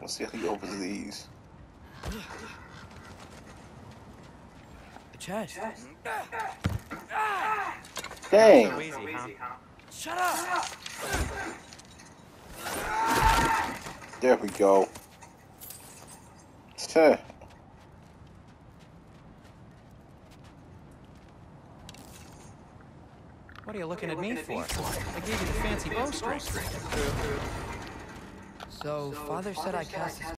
Let's see how he opens these. The chest. Dang! So easy, huh? Shut up! There we go. Tuh. What are you looking at me for? I gave you the fancy bowstring. So, father said I cast